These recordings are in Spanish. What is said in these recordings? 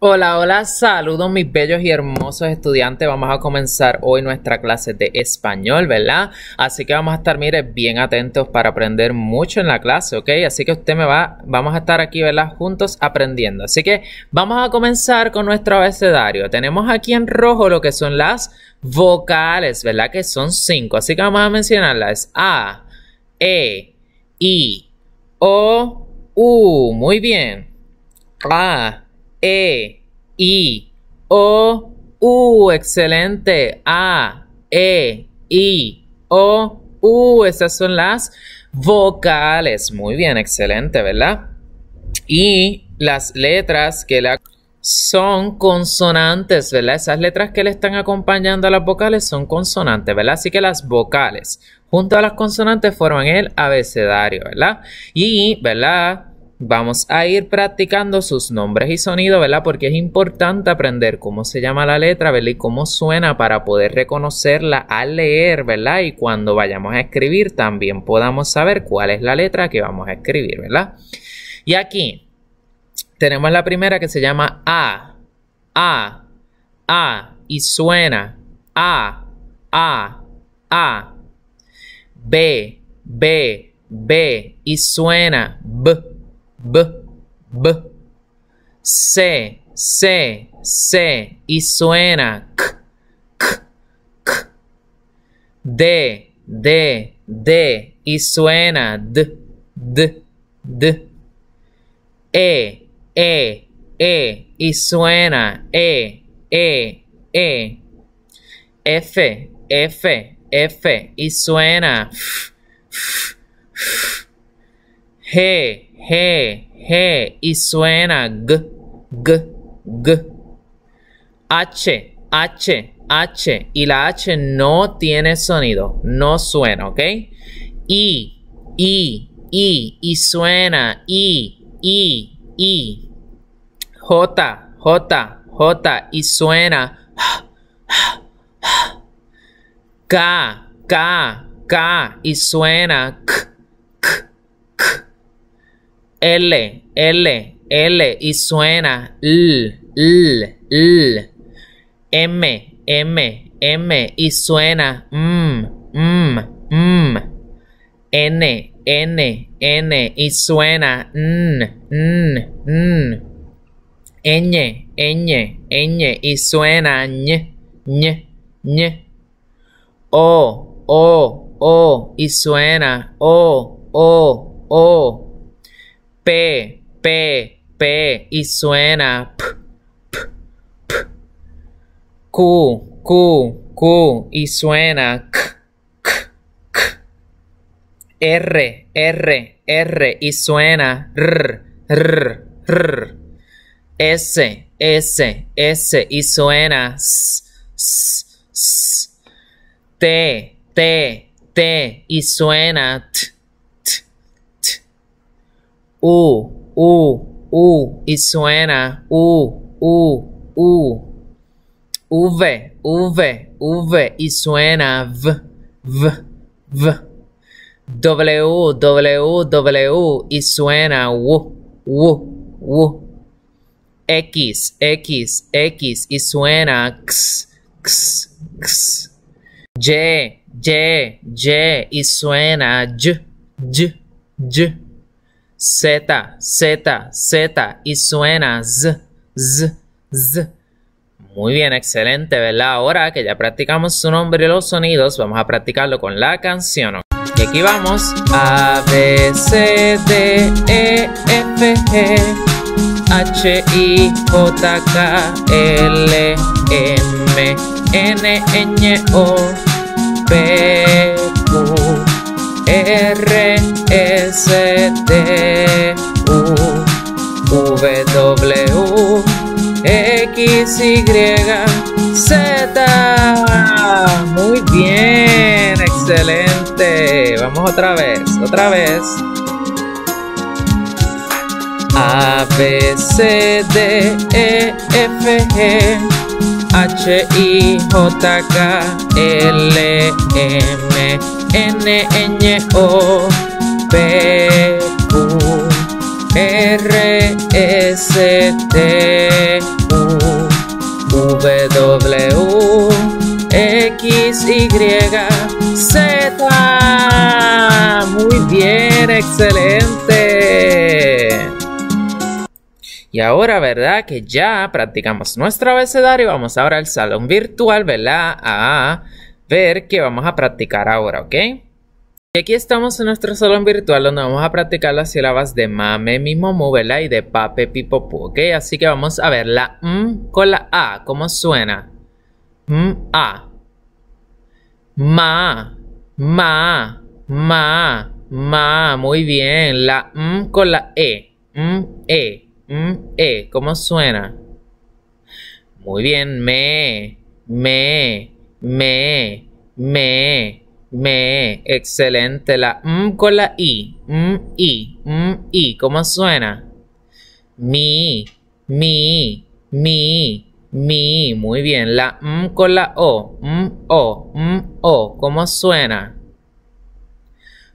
Hola, hola, saludos mis bellos y hermosos estudiantes. Vamos a comenzar hoy nuestra clase de español, ¿verdad? Así que vamos a estar, mire, bien atentos para aprender mucho en la clase, ¿ok? Así que usted me va, vamos a estar aquí, ¿verdad? Juntos aprendiendo. Así que vamos a comenzar con nuestro abecedario. Tenemos aquí en rojo lo que son las vocales, ¿verdad? Que son cinco. Así que vamos a mencionarlas. A, E, I, O, U. Muy bien. A, e, I, O, U. Excelente. A, E, I, O, U. Esas son las vocales. Muy bien, excelente, ¿verdad? Y las letras que la son consonantes, ¿verdad? Esas letras que le están acompañando a las vocales son consonantes, ¿verdad? Así que las vocales junto a las consonantes forman el abecedario, ¿verdad? Y, ¿verdad? Vamos a ir practicando sus nombres y sonidos, ¿verdad? Porque es importante aprender cómo se llama la letra, ¿verdad? Y cómo suena para poder reconocerla al leer, ¿verdad? Y cuando vayamos a escribir también podamos saber cuál es la letra que vamos a escribir, ¿verdad? Y aquí tenemos la primera que se llama A, A, A, y suena A, A, A. B, B, B, y suena B. B, B. C, C, C. Y suena K, K, K. D, D, D. Y suena D, D, D. E, E, E. Y suena E, E, E. F, F, F. Y suena F, F, F. G, G, G y suena G, G, G. H, H, H y la H no tiene sonido, no suena, ¿ok? I, I, I y suena I, I, I. J, J, J y suena K, K, K y suena K. L, L, L y suena L, L, L. M, M, M y suena M, M, M. N, N, N y suena N, N, N. Ñ, Ñ, Ñ y suena Ñ, Ñ, Ñ. O, O, O y suena O, O, O. P, P, P y suena P, P, P. Q, Q, Q y suena K, K, K. R, R, R y suena R, R, R. S, S, S y suena S, S, S. T, T, T y suena T, U, U, U y suena U, U, U. V, V, V y suena V, V, V. W, W, W y suena W, W, W. X, X, X y suena X, X, X. Y, Y, Y y suena Y, Y, Y. Z, Z, Z y suena Z, Z, Z. Muy bien, excelente, ¿verdad? Ahora que ya practicamos su nombre y los sonidos, vamos a practicarlo con la canción. Y aquí vamos. A, B, C, D, E, F, G, H, I, J, K, L, M, N, N, O, P, Q, R, S, T, U, W, X, Y, Z. Muy bien, excelente. Vamos otra vez, otra vez. A, B, C, D, E, F, G, H, I, J, K, L, M, N Ñ O P Q R S T U W X Y Z Muy bien, excelente. Y ahora, ¿verdad? Que ya practicamos nuestro abecedario. Vamos ahora al salón virtual, ¿verdad? A ver qué vamos a practicar ahora, ¿ok? Y aquí estamos en nuestro salón virtual donde vamos a practicar las sílabas de mame, mi, momu, ¿verdad? Y de pape, pipo, pu, ¿ok? Así que vamos a ver la M con la A, ¿cómo suena? M, A. Ma, ma, ma, ma, muy bien. La M con la E, M, E. Mm, e, ¿cómo suena? Muy bien, me, me, me, me, me. Excelente. La m con la i, m, i, m, i. ¿Cómo suena? Mi, mi, mi, mi. Muy bien. La m con la o, m, o, m, o. ¿Cómo suena?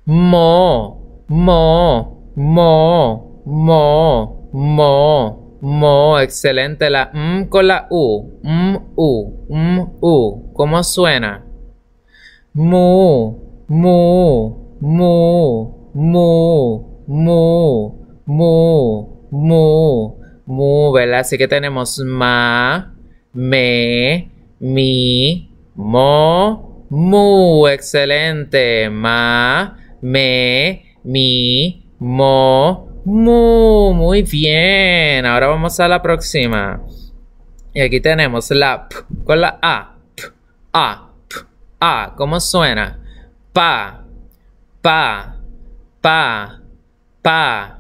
Mo, mo, mo, mo. Mo, mo, excelente. La M con la U. M, U, M, U. ¿Cómo suena? Mu, mu, mu, mu, mu, mu, mu, mu, ¿verdad? Así que tenemos ma, me, mi, mo, mu. Excelente. Ma, me, mi, mo, muy, muy bien. Ahora vamos a la próxima. Y aquí tenemos la P con la A. P, A. P, A. ¿Cómo suena? Pa. Pa. Pa. Pa.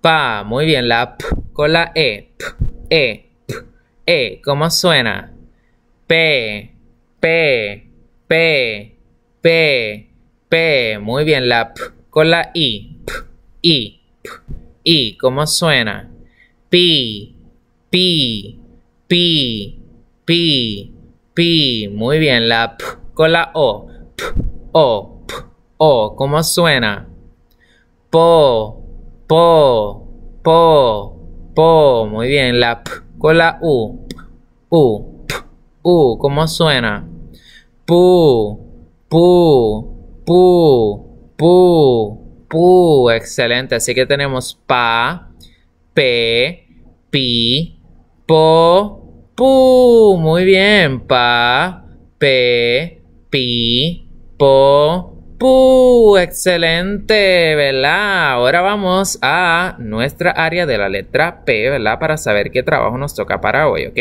Pa. Muy bien. La P con la E. P, E. P, E. ¿Cómo suena? P. P. P. P. P. Muy bien. La P con la I. P, I. Y, ¿cómo suena? Pi, pi, pi, pi, pi. Muy bien, la P con la O. P, O, P, O. ¿Cómo suena? Po, po, po, po. Muy bien, la P con la U. U, P, U. ¿Cómo suena? Pu, pu, pu, pu. Pu, excelente. Así que tenemos pa, pe, pi, po, pu. Muy bien. Pa, pe, pi, po, pu. Excelente, ¿verdad? Ahora vamos a nuestra área de la letra P, ¿verdad? Para saber qué trabajo nos toca para hoy, ¿ok?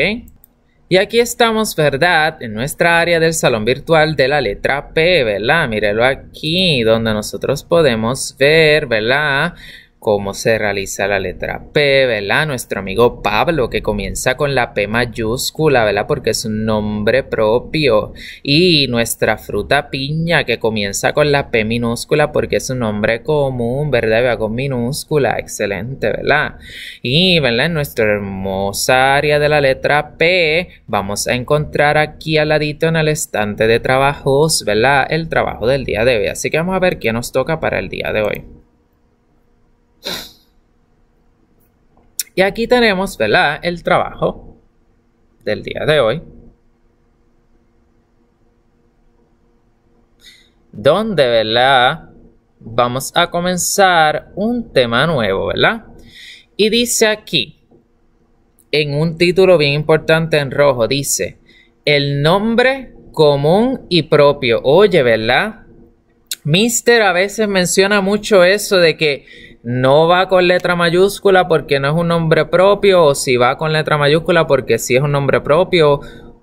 Y aquí estamos, ¿verdad? En nuestra área del salón virtual de la letra P, ¿verdad? Mírelo aquí, donde nosotros podemos ver, ¿verdad? Cómo se realiza la letra P, ¿verdad? Nuestro amigo Pablo, que comienza con la P mayúscula, ¿verdad? Porque es un nombre propio. Y nuestra fruta piña, que comienza con la P minúscula, porque es un nombre común, ¿verdad? Va con minúscula, excelente, ¿verdad? Y, ¿verdad? En nuestra hermosa área de la letra P, vamos a encontrar aquí al ladito en el estante de trabajos, ¿verdad? El trabajo del día de hoy. Así que vamos a ver qué nos toca para el día de hoy. Y aquí tenemos, ¿verdad? El trabajo del día de hoy. Donde, ¿verdad? Vamos a comenzar un tema nuevo, ¿verdad? Y dice aquí, en un título bien importante en rojo, dice, el nombre común y propio. Oye, ¿verdad? Mister a veces menciona mucho eso de que no va con letra mayúscula porque no es un nombre propio, o si va con letra mayúscula porque sí es un nombre propio,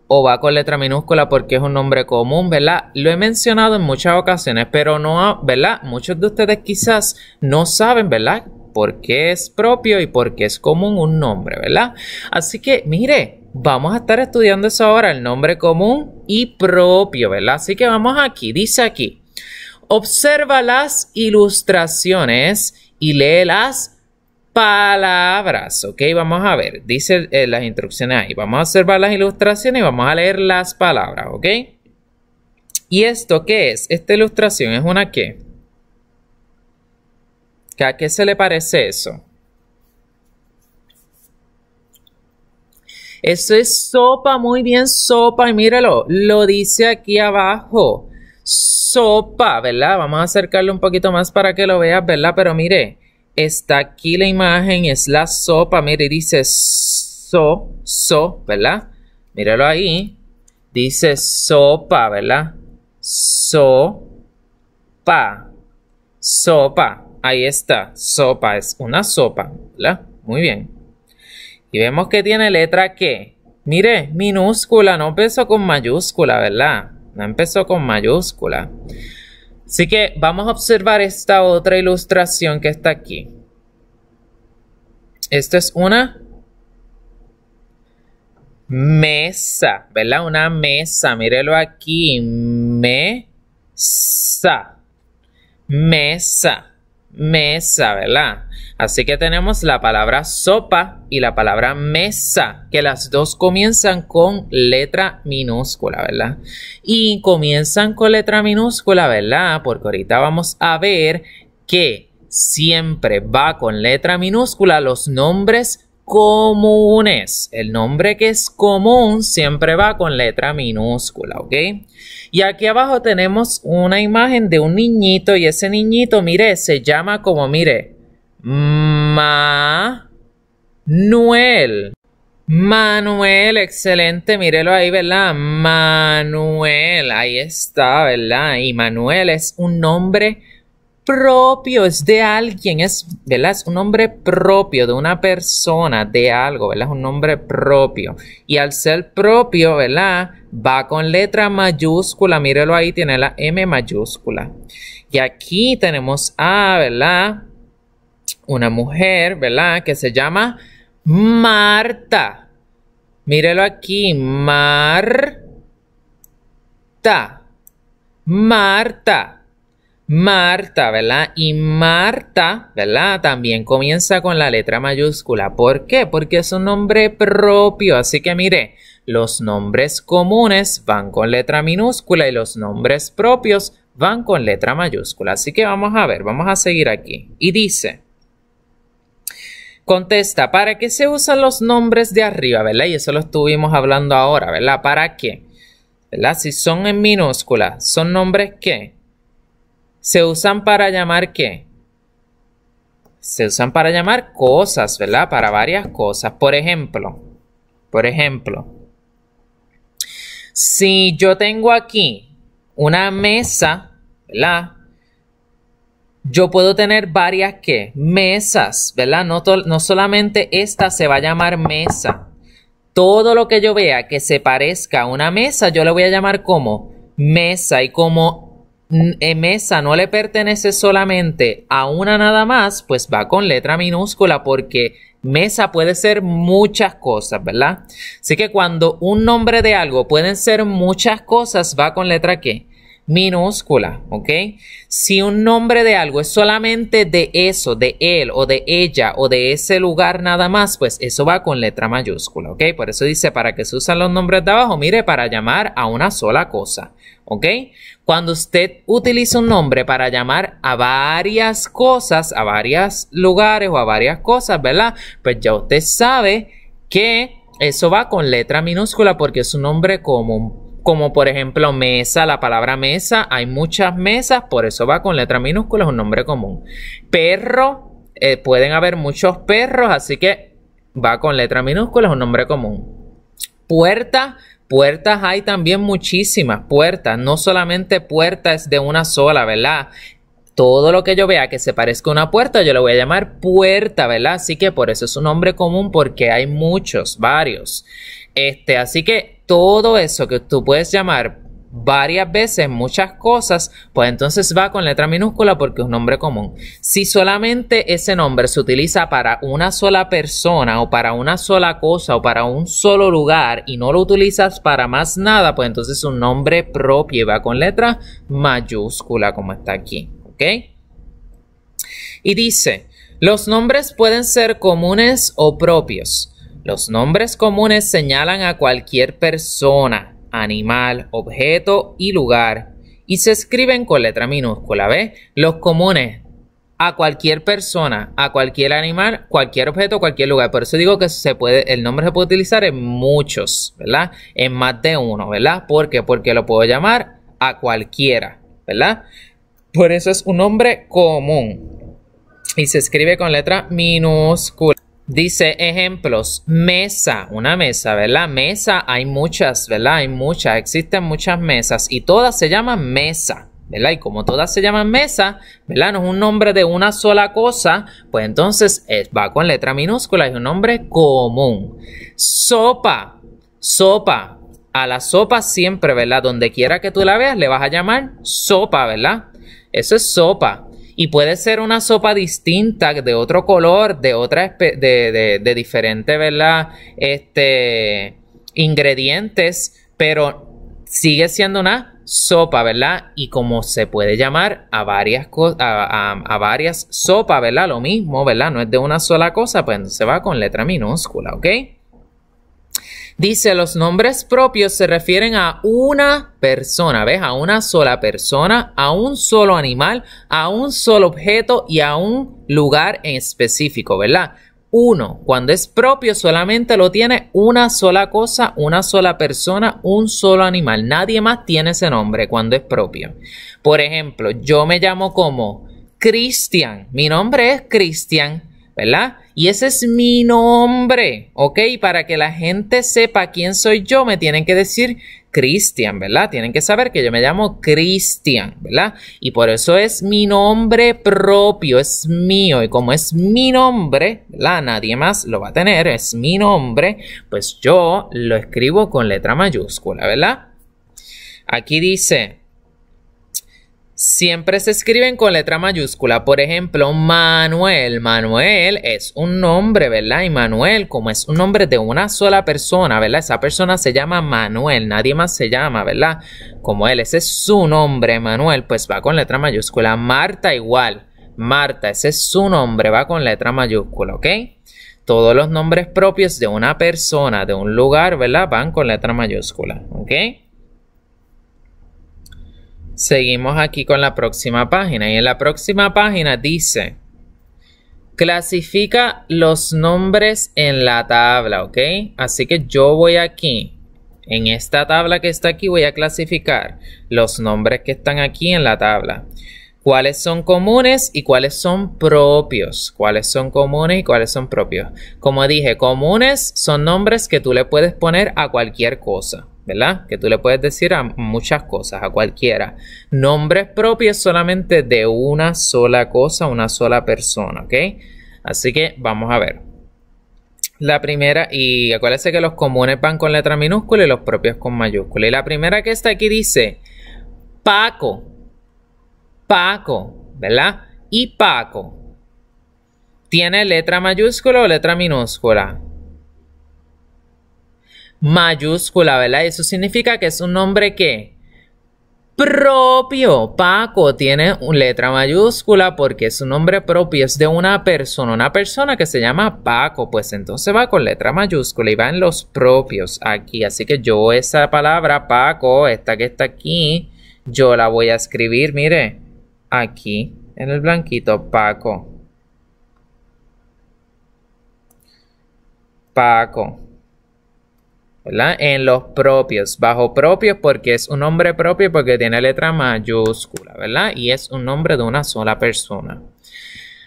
o va con letra minúscula porque es un nombre común, ¿verdad? Lo he mencionado en muchas ocasiones, pero no, ¿verdad? Muchos de ustedes quizás no saben, ¿verdad? Por qué es propio y por qué es común un nombre, ¿verdad? Así que, mire, vamos a estar estudiando eso ahora, el nombre común y propio, ¿verdad? Así que vamos aquí, dice aquí, observa las ilustraciones y lee las palabras, ¿ok? Vamos a ver, dice eh, las instrucciones ahí. Vamos a observar las ilustraciones y vamos a leer las palabras, ¿ok? ¿Y esto qué es? Esta ilustración es una qué? ¿A qué se le parece eso? Eso es sopa, muy bien, sopa. Y míralo, lo dice aquí abajo. Sopa, ¿verdad? Vamos a acercarle un poquito más para que lo veas, ¿verdad? Pero mire, está aquí la imagen, es la sopa. Mire, dice so, so, ¿verdad? Míralo ahí. Dice sopa, ¿verdad? Sopa. Sopa. Ahí está. Sopa. Es una sopa, ¿verdad? Muy bien. Y vemos que tiene letra que. Mire, minúscula, no empezó con mayúscula, ¿verdad? Empezó con mayúscula. Así que vamos a observar esta otra ilustración que está aquí. Esto es una mesa, ¿verdad? Una mesa, mírelo aquí. Mesa. Mesa mesa, ¿verdad? Así que tenemos la palabra sopa y la palabra mesa, que las dos comienzan con letra minúscula, ¿verdad? Y comienzan con letra minúscula, ¿verdad? Porque ahorita vamos a ver que siempre va con letra minúscula los nombres comunes. El nombre que es común siempre va con letra minúscula, ¿ok? Y aquí abajo tenemos una imagen de un niñito y ese niñito, mire, se llama como, mire, Manuel. Manuel, excelente, mírelo ahí, ¿verdad? Manuel, ahí está, ¿verdad? Y Manuel es un nombre propio, es de alguien, es, ¿verdad? Es un nombre propio de una persona, de algo, ¿verdad? Es un nombre propio. Y al ser propio, ¿verdad? Va con letra mayúscula, mírelo ahí, tiene la M mayúscula. Y aquí tenemos a, ¿verdad? Una mujer, ¿verdad? Que se llama Marta. Mírelo aquí, Marta. Marta. Marta, ¿verdad? Y Marta, ¿verdad? También comienza con la letra mayúscula. ¿Por qué? Porque es un nombre propio. Así que mire, los nombres comunes van con letra minúscula y los nombres propios van con letra mayúscula. Así que vamos a ver, vamos a seguir aquí. Y dice, contesta, ¿para qué se usan los nombres de arriba, verdad? Y eso lo estuvimos hablando ahora, ¿verdad? ¿Para qué? ¿Verdad? Si son en minúscula, ¿son nombres qué? Se usan para llamar qué? Se usan para llamar cosas, ¿verdad? Para varias cosas. Por ejemplo, por ejemplo, si yo tengo aquí una mesa, ¿verdad? Yo puedo tener varias ¿qué? mesas, ¿verdad? No, no solamente esta se va a llamar mesa. Todo lo que yo vea que se parezca a una mesa, yo le voy a llamar como mesa. Y como mesa no le pertenece solamente a una nada más, pues va con letra minúscula porque mesa puede ser muchas cosas, ¿verdad? Así que cuando un nombre de algo pueden ser muchas cosas, va con letra qué? Minúscula, ¿ok? Si un nombre de algo es solamente de eso, de él o de ella o de ese lugar nada más, pues eso va con letra mayúscula, ¿ok? Por eso dice, para que se usan los nombres de abajo, mire, para llamar a una sola cosa, ¿ok? Cuando usted utiliza un nombre para llamar a varias cosas, a varios lugares o a varias cosas, ¿verdad? Pues ya usted sabe que eso va con letra minúscula porque es un nombre común como por ejemplo mesa, la palabra mesa, hay muchas mesas, por eso va con letra minúscula, es un nombre común. Perro, eh, pueden haber muchos perros, así que va con letra minúscula, es un nombre común. Puerta, puertas hay también muchísimas puertas, no solamente puertas de una sola, ¿verdad? Todo lo que yo vea que se parezca a una puerta, yo le voy a llamar puerta, ¿verdad? Así que por eso es un nombre común porque hay muchos, varios. Este, así que todo eso que tú puedes llamar varias veces muchas cosas, pues entonces va con letra minúscula porque es un nombre común. Si solamente ese nombre se utiliza para una sola persona o para una sola cosa o para un solo lugar y no lo utilizas para más nada, pues entonces es un nombre propio y va con letra mayúscula como está aquí. ¿Ok? Y dice, los nombres pueden ser comunes o propios. Los nombres comunes señalan a cualquier persona, animal, objeto y lugar y se escriben con letra minúscula. ¿Ves? Los comunes a cualquier persona, a cualquier animal, cualquier objeto, cualquier lugar. Por eso digo que se puede, el nombre se puede utilizar en muchos, ¿verdad? En más de uno, ¿verdad? ¿Por qué? Porque lo puedo llamar a cualquiera, ¿verdad? Por eso es un nombre común. Y se escribe con letra minúscula. Dice ejemplos, mesa, una mesa, ¿verdad? Mesa, hay muchas, ¿verdad? Hay muchas, existen muchas mesas y todas se llaman mesa, ¿verdad? Y como todas se llaman mesa, ¿verdad? No es un nombre de una sola cosa, pues entonces eh, va con letra minúscula, es un nombre común. Sopa, sopa, a la sopa siempre, ¿verdad? Donde quiera que tú la veas, le vas a llamar sopa, ¿verdad? Eso es sopa. Y puede ser una sopa distinta, de otro color, de otra de, de, de diferente, ¿verdad? Este ingredientes, pero sigue siendo una sopa, ¿verdad? Y como se puede llamar a varias a, a, varias sopas, ¿verdad? Lo mismo, ¿verdad? No es de una sola cosa, pues se va con letra minúscula, ¿ok? Dice, los nombres propios se refieren a una persona, ¿ves? A una sola persona, a un solo animal, a un solo objeto y a un lugar en específico, ¿verdad? Uno, cuando es propio solamente lo tiene una sola cosa, una sola persona, un solo animal. Nadie más tiene ese nombre cuando es propio. Por ejemplo, yo me llamo como Cristian. Mi nombre es Cristian, ¿verdad? Y ese es mi nombre, ¿ok? Para que la gente sepa quién soy yo, me tienen que decir Cristian, ¿verdad? Tienen que saber que yo me llamo Cristian, ¿verdad? Y por eso es mi nombre propio, es mío. Y como es mi nombre, ¿verdad? Nadie más lo va a tener, es mi nombre, pues yo lo escribo con letra mayúscula, ¿verdad? Aquí dice, siempre se escriben con letra mayúscula. Por ejemplo, Manuel. Manuel es un nombre, ¿verdad? Y Manuel, como es un nombre de una sola persona, ¿verdad? Esa persona se llama Manuel, nadie más se llama, ¿verdad? Como él, ese es su nombre, Manuel, pues va con letra mayúscula. Marta igual. Marta, ese es su nombre, va con letra mayúscula, ¿ok? Todos los nombres propios de una persona, de un lugar, ¿verdad? Van con letra mayúscula, ¿ok? Seguimos aquí con la próxima página y en la próxima página dice clasifica los nombres en la tabla, ¿ok? Así que yo voy aquí, en esta tabla que está aquí voy a clasificar los nombres que están aquí en la tabla. ¿Cuáles son comunes y cuáles son propios? ¿Cuáles son comunes y cuáles son propios? Como dije, comunes son nombres que tú le puedes poner a cualquier cosa. ¿Verdad? Que tú le puedes decir a muchas cosas, a cualquiera. Nombres propios solamente de una sola cosa, una sola persona, ¿ok? Así que vamos a ver. La primera, y acuérdense que los comunes van con letra minúscula y los propios con mayúscula. Y la primera que está aquí dice Paco. Paco, ¿verdad? Y Paco. ¿Tiene letra mayúscula o letra minúscula? Mayúscula, ¿verdad? Eso significa que es un nombre que propio. Paco tiene una letra mayúscula porque es un nombre propio, es de una persona, una persona que se llama Paco, pues entonces va con letra mayúscula y va en los propios aquí. Así que yo esa palabra Paco, esta que está aquí, yo la voy a escribir, mire, aquí en el blanquito, Paco. Paco. En los propios, bajo propios porque es un nombre propio porque tiene letra mayúscula, ¿verdad? Y es un nombre de una sola persona.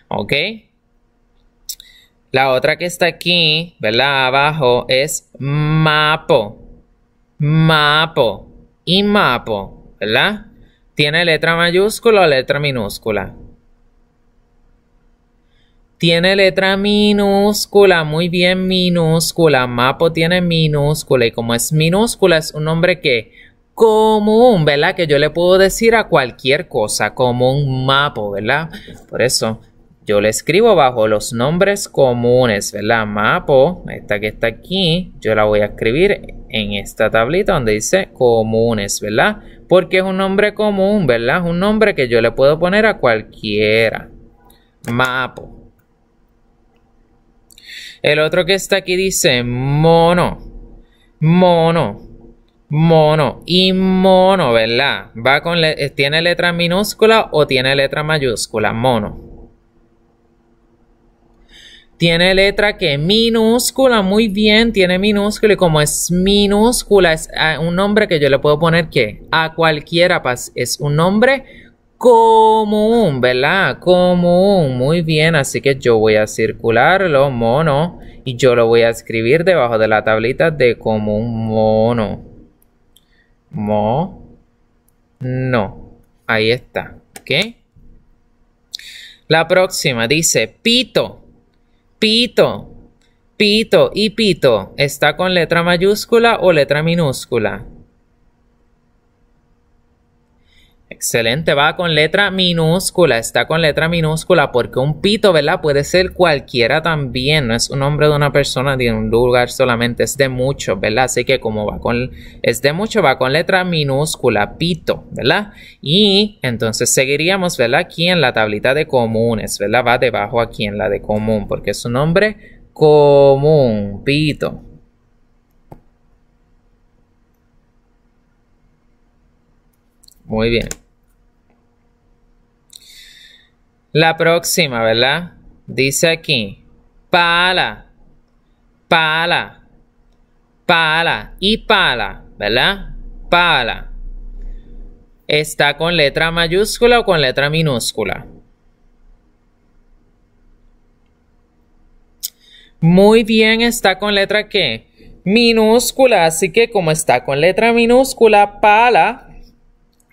¿Ok? La otra que está aquí, ¿verdad? Abajo es mapo. Mapo. Y mapo, ¿verdad? ¿Tiene letra mayúscula o letra minúscula? Tiene letra minúscula, muy bien minúscula. Mapo tiene minúscula y como es minúscula es un nombre que común, ¿verdad? Que yo le puedo decir a cualquier cosa como un mapo, ¿verdad? Por eso yo le escribo bajo los nombres comunes, ¿verdad? Mapo, esta que está aquí, yo la voy a escribir en esta tablita donde dice comunes, ¿verdad? Porque es un nombre común, ¿verdad? Es un nombre que yo le puedo poner a cualquiera. Mapo. El otro que está aquí dice mono, mono, mono y mono, ¿verdad? Va con tiene letra minúscula o tiene letra mayúscula, mono. Tiene letra que minúscula, muy bien, tiene minúscula y como es minúscula, es ah, un nombre que yo le puedo poner que a cualquiera es un nombre común, ¿verdad? Común, muy bien, así que yo voy a circularlo, mono, y yo lo voy a escribir debajo de la tablita de común, mono. Mo, no, ahí está, ¿ok? La próxima dice pito, pito, pito y pito. ¿Está con letra mayúscula o letra minúscula? Excelente, va con letra minúscula, está con letra minúscula porque un pito, ¿verdad? Puede ser cualquiera también, no es un nombre de una persona de un lugar solamente, es de mucho, ¿verdad? Así que como va con, es de mucho, va con letra minúscula, pito, ¿verdad? Y entonces seguiríamos, ¿verdad? Aquí en la tablita de comunes, ¿verdad? Va debajo aquí en la de común porque es un nombre común, pito. Muy bien. La próxima, ¿verdad? Dice aquí, pala, pala, pala y pala, ¿verdad? Pala. ¿Está con letra mayúscula o con letra minúscula? Muy bien, está con letra qué? Minúscula, así que como está con letra minúscula, pala,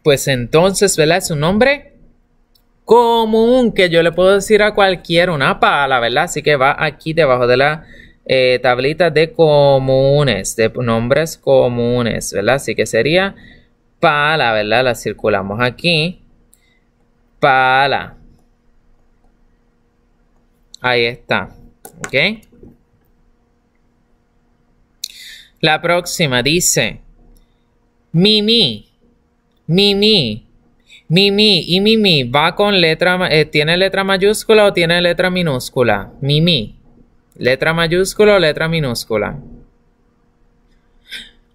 pues entonces, ¿verdad? Es un nombre común que yo le puedo decir a cualquiera una pala, ¿verdad? Así que va aquí debajo de la eh, tablita de comunes, de nombres comunes, ¿verdad? Así que sería pala, ¿verdad? La circulamos aquí. Pala. Ahí está. ¿Ok? La próxima dice Mimi. Mimi. Mimi y Mimi va con letra, eh, ¿tiene letra mayúscula o tiene letra minúscula? Mimi. ¿Letra mayúscula o letra minúscula?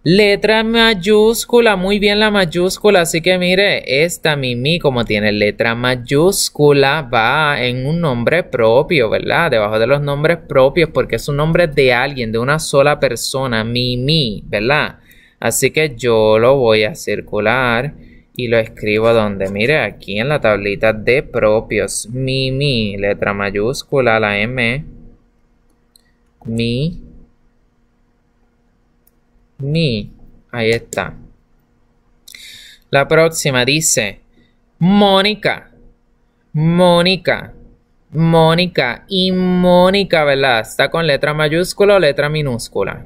Letra mayúscula, muy bien la mayúscula, así que mire, esta Mimi como tiene letra mayúscula va en un nombre propio, ¿verdad? Debajo de los nombres propios porque es un nombre de alguien, de una sola persona, Mimi, ¿verdad? Así que yo lo voy a circular y lo escribo donde, mire, aquí en la tablita de propios, mi, mi, letra mayúscula, la M, mi, mi, ahí está. La próxima dice, Mónica, Mónica, Mónica y Mónica, ¿verdad? ¿Está con letra mayúscula o letra minúscula?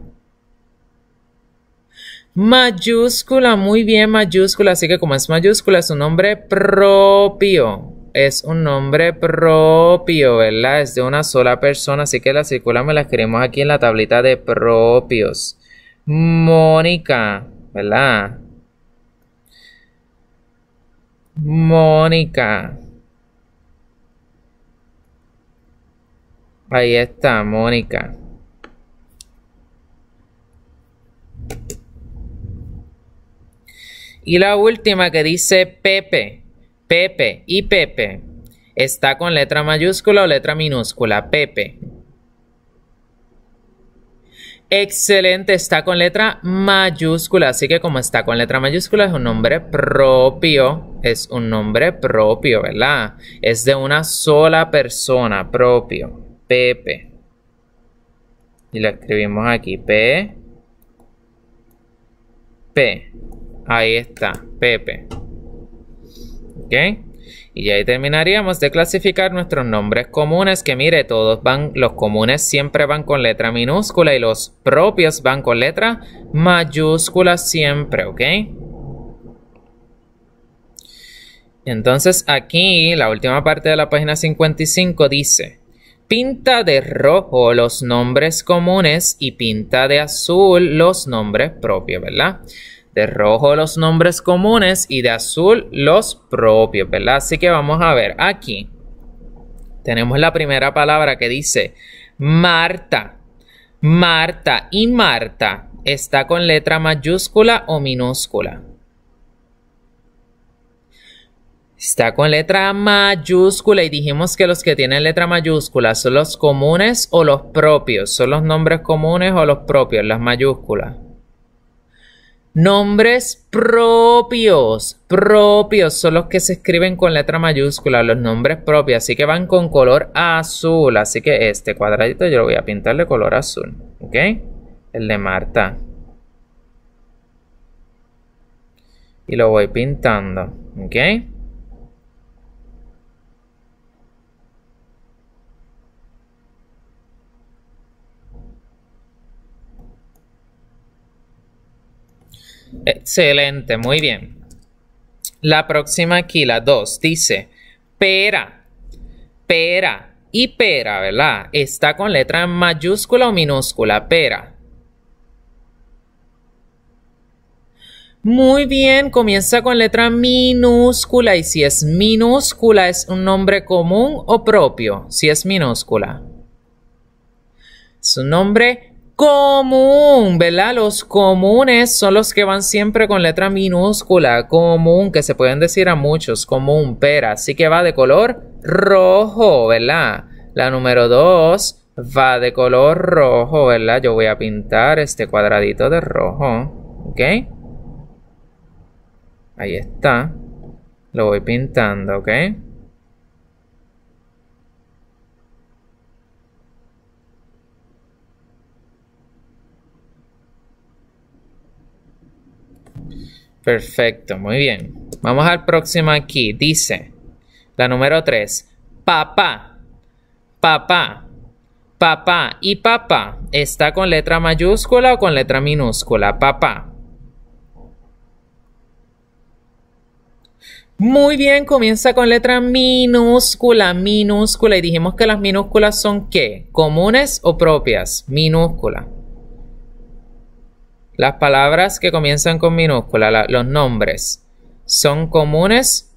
Mayúscula, muy bien, mayúscula. Así que como es mayúscula, es un nombre propio. Es un nombre propio, ¿verdad? Es de una sola persona. Así que la circulamos la escribimos aquí en la tablita de propios. Mónica, ¿verdad? Mónica. Ahí está, Mónica. Y la última que dice Pepe, Pepe y Pepe. ¿Está con letra mayúscula o letra minúscula? Pepe. Excelente, está con letra mayúscula. Así que como está con letra mayúscula es un nombre propio. Es un nombre propio, ¿verdad? Es de una sola persona, propio. Pepe. Y lo escribimos aquí. P. P. Ahí está, Pepe. ¿Ok? Y ahí terminaríamos de clasificar nuestros nombres comunes, que mire, todos van, los comunes siempre van con letra minúscula y los propios van con letra mayúscula siempre, ¿ok? Entonces aquí, la última parte de la página 55 dice, pinta de rojo los nombres comunes y pinta de azul los nombres propios, ¿verdad? De rojo los nombres comunes y de azul los propios, ¿verdad? Así que vamos a ver aquí. Tenemos la primera palabra que dice Marta. Marta y Marta está con letra mayúscula o minúscula. Está con letra mayúscula y dijimos que los que tienen letra mayúscula son los comunes o los propios. Son los nombres comunes o los propios, las mayúsculas. Nombres propios, propios son los que se escriben con letra mayúscula, los nombres propios, así que van con color azul, así que este cuadradito yo lo voy a pintar de color azul, ¿ok? El de Marta. Y lo voy pintando, ¿ok? Excelente, muy bien. La próxima aquí, la 2, dice pera, pera y pera, ¿verdad? Está con letra mayúscula o minúscula, pera. Muy bien, comienza con letra minúscula y si es minúscula es un nombre común o propio, si es minúscula. Es un nombre común, ¿verdad? Los comunes son los que van siempre con letra minúscula, común, que se pueden decir a muchos, común, pera. Así que va de color rojo, ¿verdad? La número 2 va de color rojo, ¿verdad? Yo voy a pintar este cuadradito de rojo, ¿ok? Ahí está. Lo voy pintando, ¿ok? Perfecto, muy bien. Vamos al próximo aquí. Dice, la número 3, papá, papá, papá y papá. ¿Está con letra mayúscula o con letra minúscula? Papá. Muy bien, comienza con letra minúscula, minúscula. Y dijimos que las minúsculas son ¿qué? ¿Comunes o propias? Minúscula. Las palabras que comienzan con minúscula, los nombres, ¿son comunes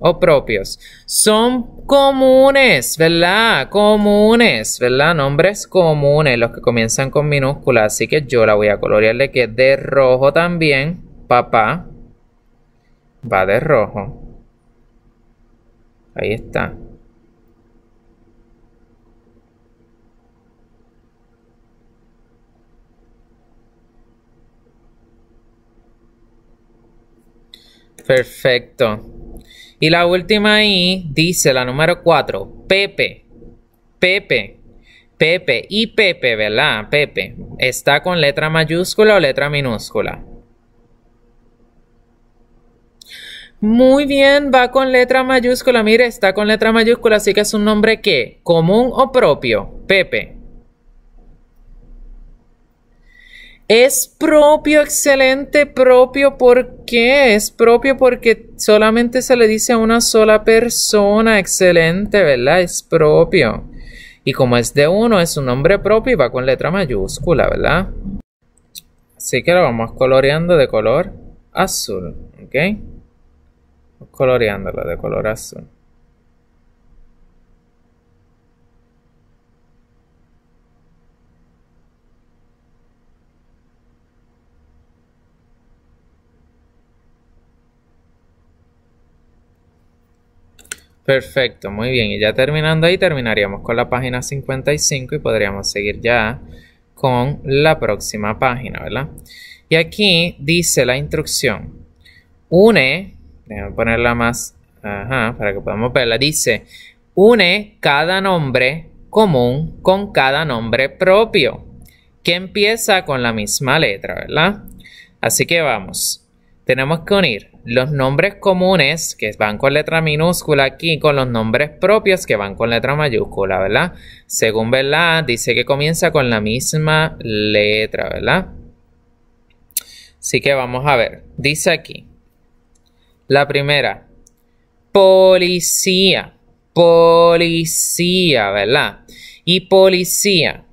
o propios? Son comunes, ¿verdad? Comunes, ¿verdad? Nombres comunes, los que comienzan con minúscula. Así que yo la voy a colorearle que de rojo también. Papá va de rojo. Ahí está. Perfecto. Y la última ahí dice la número 4, Pepe. Pepe. Pepe y Pepe, ¿verdad? Pepe. ¿Está con letra mayúscula o letra minúscula? Muy bien, va con letra mayúscula. Mire, está con letra mayúscula, así que es un nombre que, común o propio. Pepe. Es propio, excelente, propio. ¿Por qué? Es propio porque solamente se le dice a una sola persona. Excelente, ¿verdad? Es propio. Y como es de uno, es un nombre propio y va con letra mayúscula, ¿verdad? Así que lo vamos coloreando de color azul, ¿ok? Coloreándolo de color azul. Perfecto, muy bien. Y ya terminando ahí, terminaríamos con la página 55 y podríamos seguir ya con la próxima página, ¿verdad? Y aquí dice la instrucción. Une, déjame ponerla más, ajá, para que podamos verla. Dice, une cada nombre común con cada nombre propio, que empieza con la misma letra, ¿verdad? Así que vamos. Tenemos que unir los nombres comunes que van con letra minúscula aquí con los nombres propios que van con letra mayúscula, ¿verdad? Según, ¿verdad? Dice que comienza con la misma letra, ¿verdad? Así que vamos a ver. Dice aquí. La primera. Policía. Policía, ¿verdad? Y policía.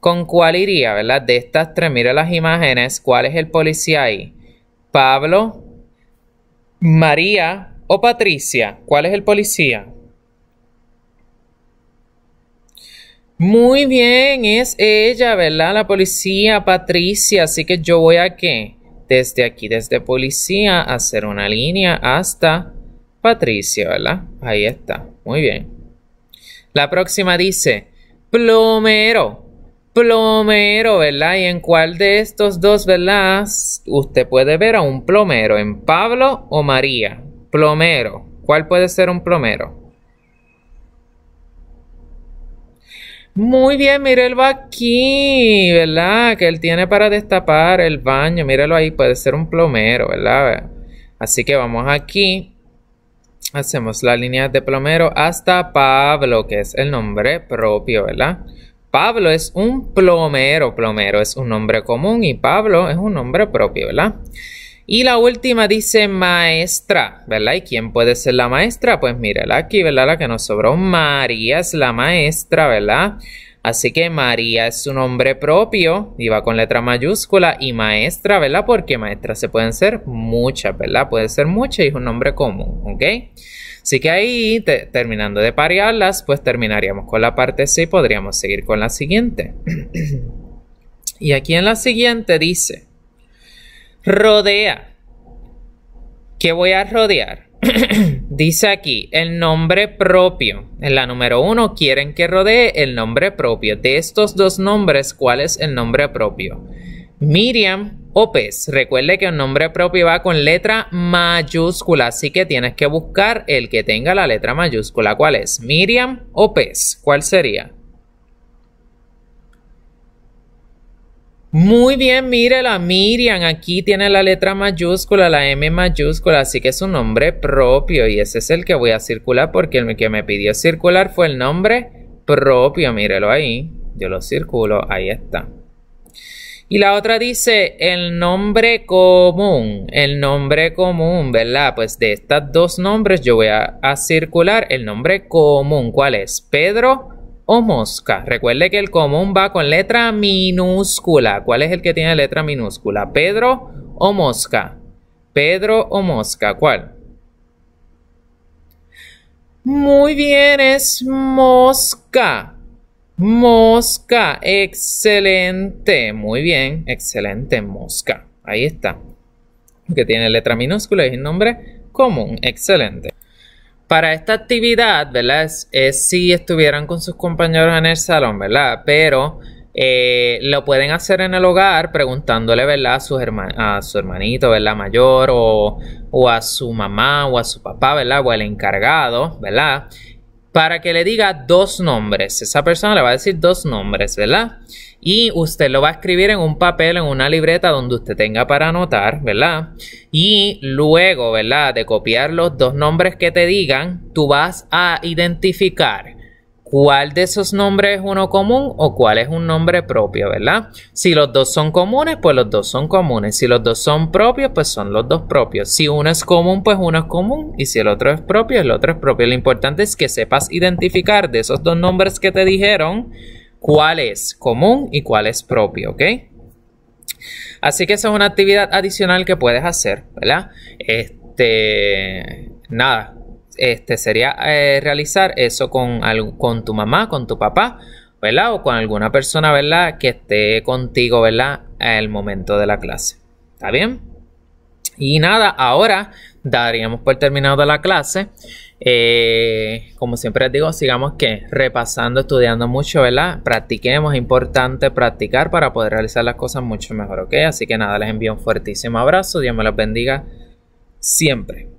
¿Con cuál iría, verdad? De estas tres, mira las imágenes. ¿Cuál es el policía ahí? Pablo, María o Patricia. ¿Cuál es el policía? Muy bien, es ella, ¿verdad? La policía, Patricia. Así que yo voy a qué? Desde aquí, desde policía, hacer una línea hasta Patricio, ¿verdad? Ahí está. Muy bien. La próxima dice plomero. Plomero, ¿verdad? ¿Y en cuál de estos dos, ¿verdad? Usted puede ver a un plomero, en Pablo o María. Plomero. ¿Cuál puede ser un plomero? Muy bien, mírelo aquí, ¿verdad? Que él tiene para destapar el baño. Mírelo ahí, puede ser un plomero, ¿verdad? Así que vamos aquí. Hacemos la línea de plomero hasta Pablo, que es el nombre propio, ¿verdad? Pablo es un plomero. Plomero es un nombre común y Pablo es un nombre propio, ¿verdad? Y la última dice maestra, ¿verdad? ¿Y quién puede ser la maestra? Pues mírala aquí, ¿verdad? La que nos sobró. María es la maestra, ¿verdad? Así que María es su nombre propio y va con letra mayúscula y maestra, ¿verdad? Porque maestra se pueden ser muchas, ¿verdad? Puede ser muchas y es un nombre común, ¿ok? Así que ahí, terminando de parearlas, pues terminaríamos con la parte C y podríamos seguir con la siguiente. y aquí en la siguiente dice, Rodea. ¿Qué voy a rodear? Dice aquí el nombre propio. En la número uno quieren que rodee el nombre propio. De estos dos nombres, ¿cuál es el nombre propio? Miriam o Pez. Recuerde que un nombre propio va con letra mayúscula, así que tienes que buscar el que tenga la letra mayúscula. ¿Cuál es? Miriam o Pez. ¿Cuál sería? Muy bien, mire la Miriam. Aquí tiene la letra mayúscula, la M mayúscula, así que es un nombre propio y ese es el que voy a circular porque el que me pidió circular fue el nombre propio. Mírelo ahí. Yo lo circulo, ahí está. Y la otra dice el nombre común, el nombre común, ¿verdad? Pues de estos dos nombres yo voy a, a circular el nombre común. ¿Cuál es? Pedro o mosca. Recuerde que el común va con letra minúscula. ¿Cuál es el que tiene letra minúscula? ¿Pedro o mosca? Pedro o mosca, ¿cuál? Muy bien, es mosca. Mosca, excelente. Muy bien, excelente, mosca. Ahí está. Que tiene letra minúscula y un nombre común, excelente. Para esta actividad, ¿verdad? Es, si estuvieran con sus compañeros en el salón, ¿verdad? Pero eh, lo pueden hacer en el hogar preguntándole, ¿verdad? A, su hermanito, ¿verdad? Mayor o, o, a su mamá o a su papá, ¿verdad? O al encargado, ¿verdad? Para que le diga dos nombres. Esa persona le va a decir dos nombres, ¿verdad? y usted lo va a escribir en un papel, en una libreta donde usted tenga para anotar, ¿verdad? Y luego, ¿verdad? De copiar los dos nombres que te digan, tú vas a identificar cuál de esos nombres es uno común o cuál es un nombre propio, ¿verdad? Si los dos son comunes, pues los dos son comunes. Si los dos son propios, pues son los dos propios. Si uno es común, pues uno es común. Y si el otro es propio, el otro es propio. Lo importante es que sepas identificar de esos dos nombres que te dijeron cuál es común y cuál es propio, ¿ok? Así que esa es una actividad adicional que puedes hacer, ¿verdad? Este, nada, este sería eh, realizar eso con, con tu mamá, con tu papá, ¿verdad? O con alguna persona, ¿verdad? Que esté contigo, ¿verdad? el momento de la clase. ¿Está bien? Y nada, ahora daríamos por terminado la clase. Eh, como siempre les digo, sigamos que repasando, estudiando mucho, ¿verdad? Practiquemos, es importante practicar para poder realizar las cosas mucho mejor, ¿ok? Así que nada, les envío un fuertísimo abrazo, Dios me los bendiga siempre.